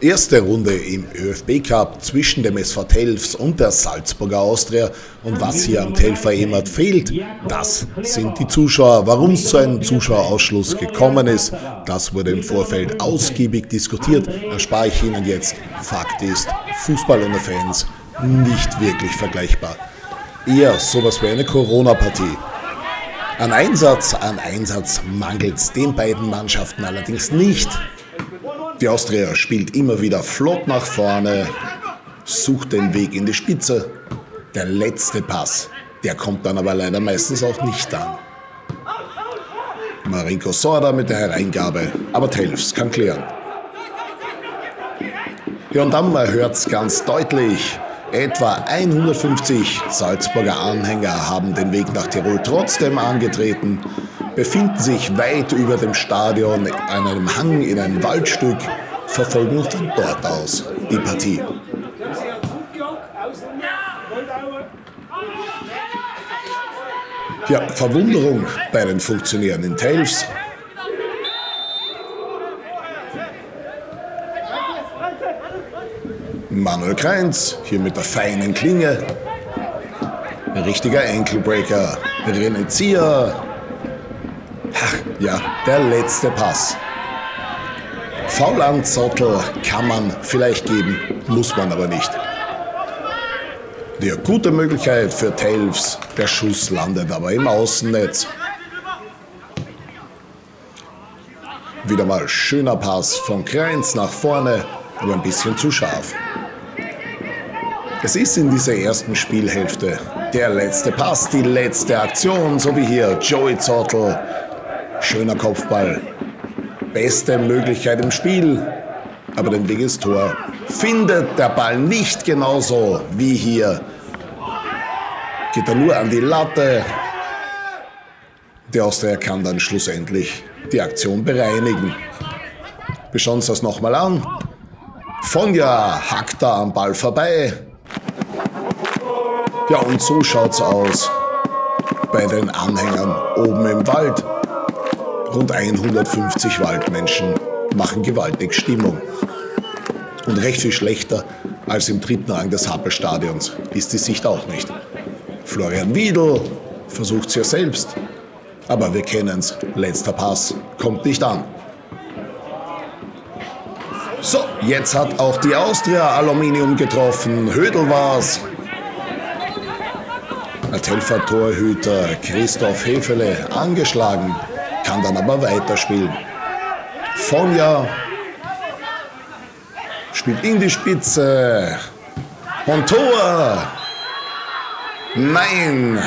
Erste Runde im ÖFB Cup zwischen dem SV Telfs und der Salzburger Austria. Und was hier am Telfer Emert fehlt, das sind die Zuschauer. Warum es zu einem Zuschauerausschluss gekommen ist, das wurde im Vorfeld ausgiebig diskutiert. Erspare ich Ihnen jetzt. Fakt ist, Fußball ohne Fans nicht wirklich vergleichbar. Eher sowas wie eine Corona-Partie. An Einsatz, an Einsatz mangelt es den beiden Mannschaften allerdings nicht. Die Austria spielt immer wieder flott nach vorne, sucht den Weg in die Spitze. Der letzte Pass, der kommt dann aber leider meistens auch nicht an. Marinko Sorda mit der Hereingabe, aber Telfs kann klären. Ja, und dann hört es ganz deutlich. Etwa 150 Salzburger Anhänger haben den Weg nach Tirol trotzdem angetreten befinden sich weit über dem Stadion an einem Hang in einem Waldstück, verfolgen von dort aus die Partie. Ja, Verwunderung bei den Funktionären in Telfs. Manuel Kreinz, hier mit der feinen Klinge. Richtiger Ankle-Breaker. René Zier, ja, der letzte Pass. Fauland-Sottel kann man vielleicht geben, muss man aber nicht. Die gute Möglichkeit für Telfs, der Schuss landet aber im Außennetz. Wieder mal schöner Pass von Kreins nach vorne, aber ein bisschen zu scharf. Es ist in dieser ersten Spielhälfte der letzte Pass, die letzte Aktion, so wie hier Joey Zottel Schöner Kopfball. Beste Möglichkeit im Spiel. Aber den Weg ins Tor findet der Ball nicht genauso wie hier. Geht er nur an die Latte. Der Austria kann dann schlussendlich die Aktion bereinigen. Wir schauen uns das nochmal an. Fonja hackt da am Ball vorbei. Ja, und so schaut's aus bei den Anhängern oben im Wald. Rund 150 Waldmenschen machen gewaltig Stimmung. Und recht viel schlechter als im dritten Rang des Happelstadions ist die Sicht auch nicht. Florian versucht es ja selbst, aber wir kennen es, letzter Pass kommt nicht an. So, jetzt hat auch die Austria Aluminium getroffen. Hödel war's. Der Telfer-Torhüter Christoph Hefele angeschlagen kann dann aber weiterspielen. Fonja spielt in die Spitze. Und Tor! Nein,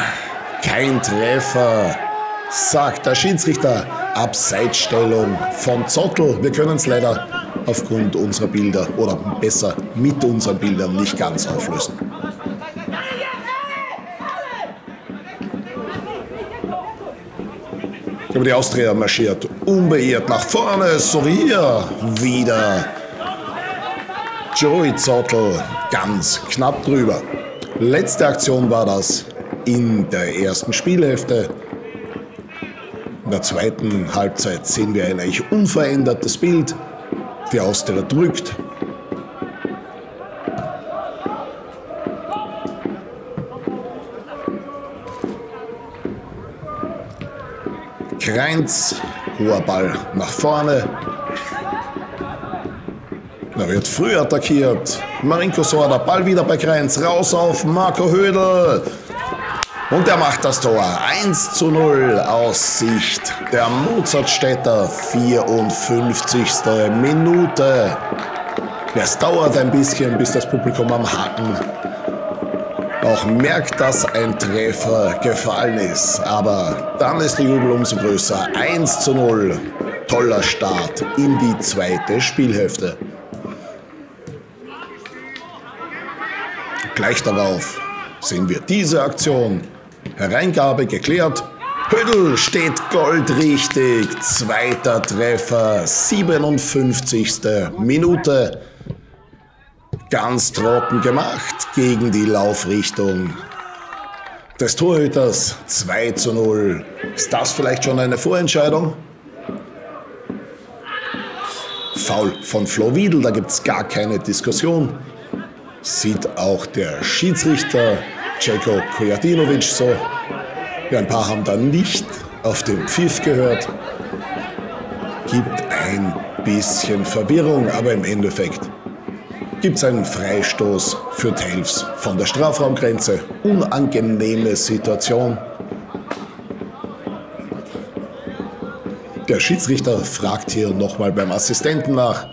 kein Treffer, sagt der Schiedsrichter. Abseitsstellung von Zottel. Wir können es leider aufgrund unserer Bilder oder besser mit unseren Bildern nicht ganz auflösen. Aber die Austria marschiert unbeirrt nach vorne, so wie hier wieder Joey Zottel ganz knapp drüber. Letzte Aktion war das in der ersten Spielhälfte. In der zweiten Halbzeit sehen wir ein eigentlich unverändertes Bild. Die Austria drückt, Kreinz, hoher Ball nach vorne. Da wird früh attackiert. Marinko Sorda, Ball wieder bei Kreinz, raus auf Marco Hödel. Und er macht das Tor. 1 zu 0 aus Sicht der Mozartstädter. 54. Minute. Es dauert ein bisschen, bis das Publikum am Haken auch merkt, dass ein Treffer gefallen ist. Aber dann ist der Jubel umso größer. 1 zu 0. Toller Start in die zweite Spielhälfte. Gleich darauf sehen wir diese Aktion. Hereingabe geklärt. Hödel steht goldrichtig. Zweiter Treffer, 57. Minute. Ganz trocken gemacht gegen die Laufrichtung des Torhüters 2 zu 0. Ist das vielleicht schon eine Vorentscheidung? Foul von Flo Wiedel, da gibt es gar keine Diskussion. Sieht auch der Schiedsrichter Ceko Kojadinovic so. Ja, ein paar haben da nicht auf den Pfiff gehört. Gibt ein bisschen Verwirrung, aber im Endeffekt gibt es einen Freistoß für Telfs von der Strafraumgrenze. Unangenehme Situation. Der Schiedsrichter fragt hier nochmal beim Assistenten nach.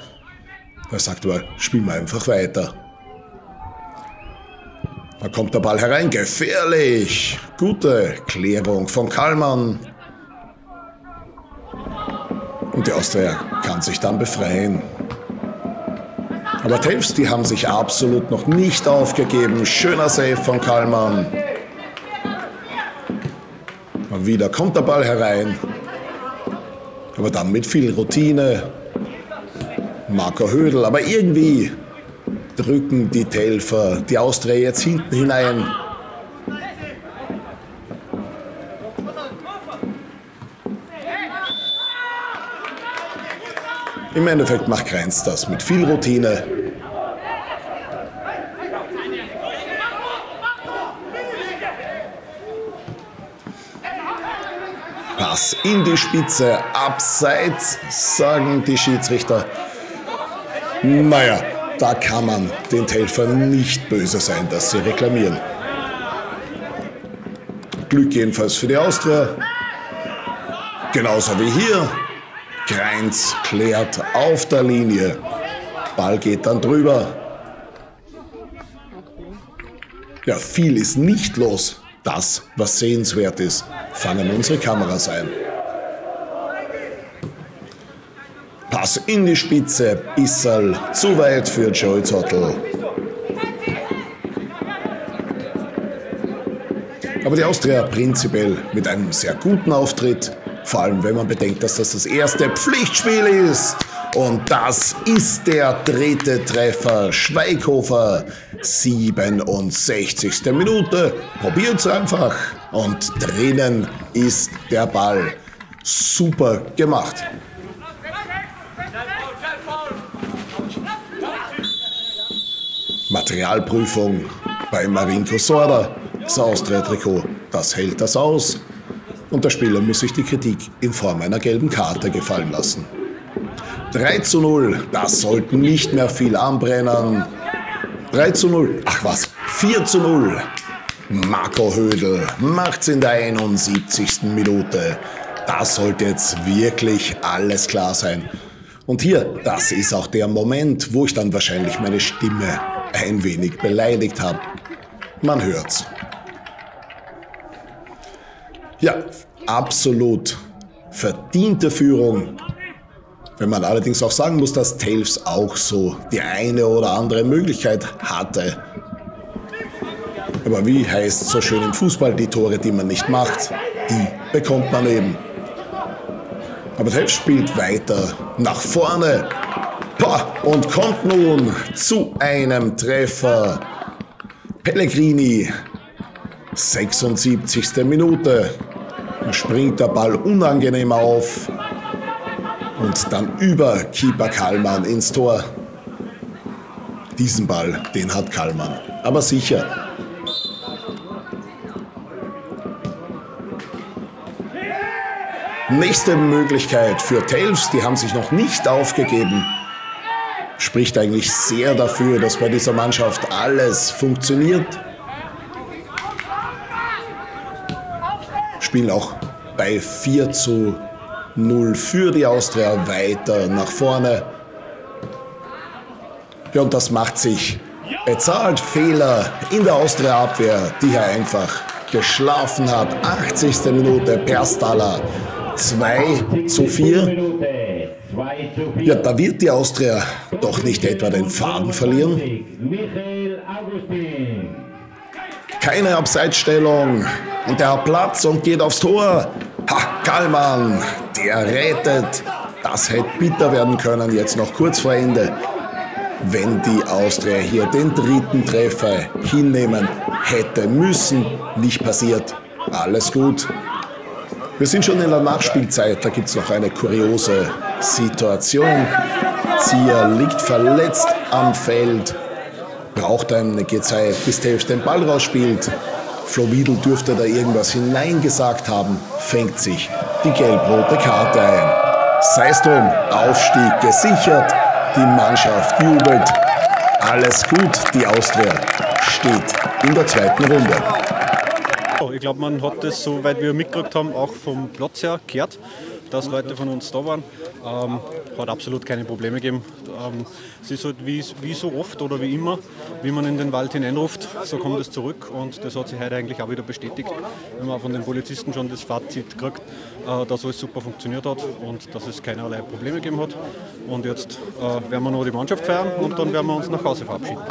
Er sagt aber, spielen wir einfach weiter. Da kommt der Ball herein, gefährlich. Gute Klärung von Kallmann. Und die Austria kann sich dann befreien. Aber Telfs, die haben sich absolut noch nicht aufgegeben. Schöner Save von Kallmann. Und wieder kommt der Ball herein. Aber dann mit viel Routine. Marco Hödel, aber irgendwie drücken die Telfer die Austria jetzt hinten hinein. Im Endeffekt macht Kreins das mit viel Routine. Pass in die Spitze, abseits, sagen die Schiedsrichter. Naja, da kann man den Telfern nicht böse sein, dass sie reklamieren. Glück jedenfalls für die Austria. Genauso wie hier. Kreins klärt auf der Linie. Ball geht dann drüber. Ja, viel ist nicht los. Das, was sehenswert ist, fangen unsere Kameras ein. Pass in die Spitze, Bissal zu weit für Joey Zottel. Aber die Austria prinzipiell mit einem sehr guten Auftritt, vor allem wenn man bedenkt, dass das das erste Pflichtspiel ist. Und das ist der dritte Treffer. Schweighofer, 67. Minute. Probiert's einfach. Und drinnen ist der Ball. Super gemacht. Materialprüfung bei Marinko Sorda. Das Austria-Trikot, das hält das aus. Und der Spieler muss sich die Kritik in Form einer gelben Karte gefallen lassen. 3 zu 0, das sollten nicht mehr viel anbrennen. 3 zu 0, ach was, 4 zu 0. Marco Hödel macht's in der 71. Minute. Das sollte jetzt wirklich alles klar sein. Und hier, das ist auch der Moment, wo ich dann wahrscheinlich meine Stimme ein wenig beleidigt habe. Man hört's. Ja, absolut verdiente Führung. Wenn man allerdings auch sagen muss, dass Tails auch so die eine oder andere Möglichkeit hatte. Aber wie heißt so schön im Fußball, die Tore, die man nicht macht, die bekommt man eben. Aber Tails spielt weiter nach vorne und kommt nun zu einem Treffer. Pellegrini, 76. Minute. Springt der Ball unangenehm auf und dann über Keeper Kallmann ins Tor. Diesen Ball, den hat Kallmann, aber sicher. Nächste Möglichkeit für Telfs, die haben sich noch nicht aufgegeben spricht eigentlich sehr dafür, dass bei dieser Mannschaft alles funktioniert. Spielen auch bei 4 zu 0 für die Austria weiter nach vorne. Ja, und das macht sich bezahlt. Fehler in der Austria-Abwehr, die hier einfach geschlafen hat. 80. Minute per Staller. 2 zu 4. Ja, da wird die Austria doch nicht etwa den Faden verlieren. Keine Abseitsstellung. Und der hat Platz und geht aufs Tor. Ha, Kallmann, der rettet. Das hätte bitter werden können, jetzt noch kurz vor Ende. Wenn die Austria hier den dritten Treffer hinnehmen hätte müssen, nicht passiert. Alles gut. Wir sind schon in der Nachspielzeit, da gibt es noch eine kuriose Situation. Erzieher liegt verletzt am Feld. Braucht eine Gezeit, bis Telfs den Ball rausspielt. Flo Wiedel dürfte da irgendwas hineingesagt haben, fängt sich die gelb-rote Karte ein. Sei es drum, Aufstieg gesichert, die Mannschaft jubelt. Alles gut, die Austria steht in der zweiten Runde. Ich glaube, man hat das, soweit wir mitgekriegt haben, auch vom Platz her gehört, dass Leute von uns da waren. Ähm, hat absolut keine Probleme gegeben. Ähm, es ist halt wie, wie, so oft oder wie immer, wie man in den Wald hineinruft, so kommt es zurück und das hat sich heute eigentlich auch wieder bestätigt. Wenn man von den Polizisten schon das Fazit kriegt, äh, dass alles super funktioniert hat und dass es keinerlei Probleme gegeben hat. Und jetzt äh, werden wir noch die Mannschaft feiern und dann werden wir uns nach Hause verabschieden.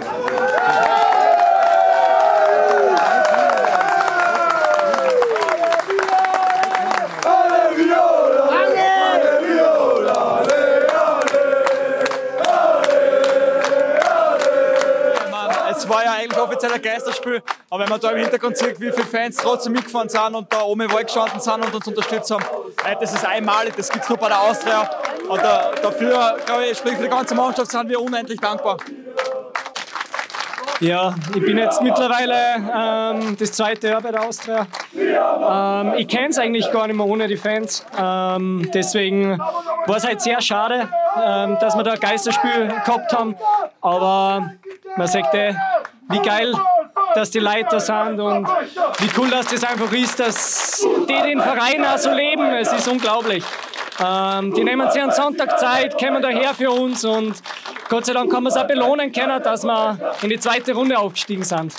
War ja eigentlich offiziell ein Geisterspiel, aber wenn man da im Hintergrund sieht, wie viele Fans trotzdem mitgefahren sind und da oben im Wald gestanden sind und uns unterstützt haben, das ist einmalig, das gibt es nur bei der Austria. Und dafür, glaube ich, sprich für die ganze Mannschaft, sind wir unendlich dankbar. Ja, ich bin jetzt mittlerweile ähm, das zweite Jahr bei der Austria. Ähm, ich kenne es eigentlich gar nicht mehr ohne die Fans. Ähm, deswegen war es halt sehr schade, ähm, dass wir da ein Geisterspiel gehabt haben. Aber man sagt, eh, wie geil, dass die Leute da sind und wie cool dass das einfach ist, dass die den Verein auch so leben. Es ist unglaublich. Ähm, die nehmen sich einen Sonntag Zeit, kommen daher für uns und Gott sei Dank kann man es auch belohnen können, dass wir in die zweite Runde aufgestiegen sind.